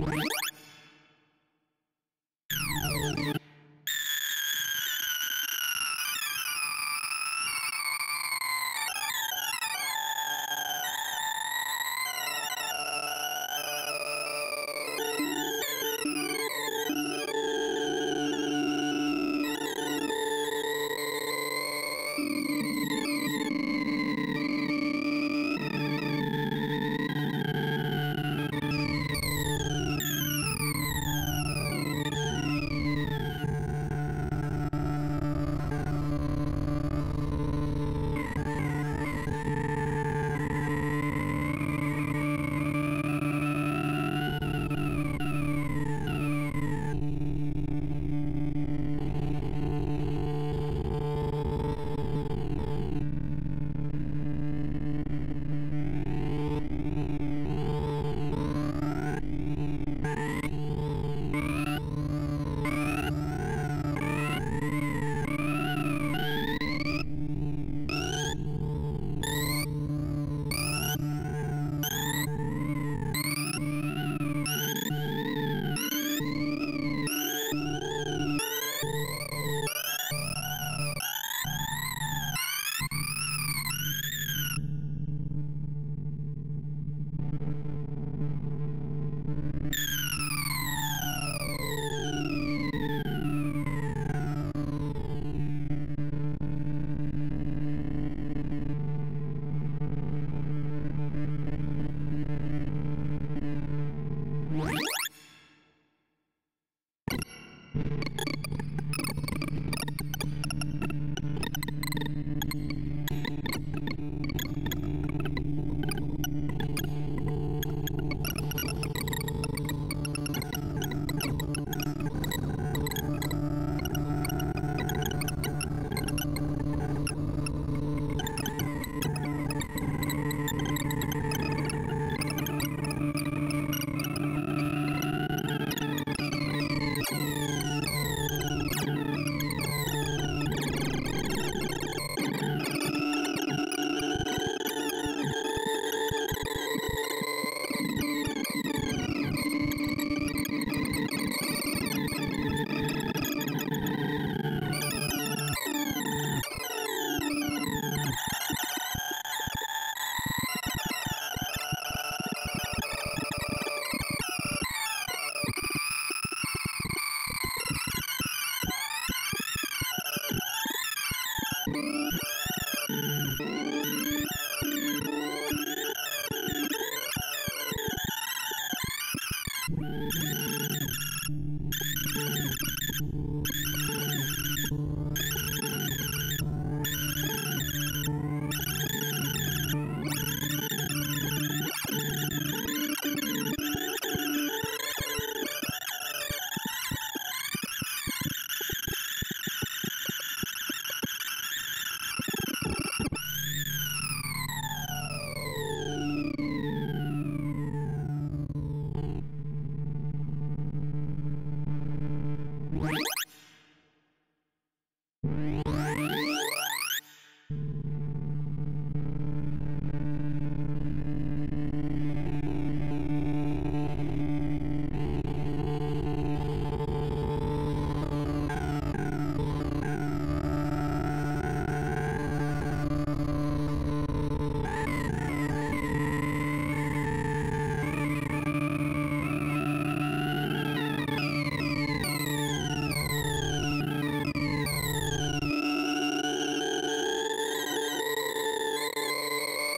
you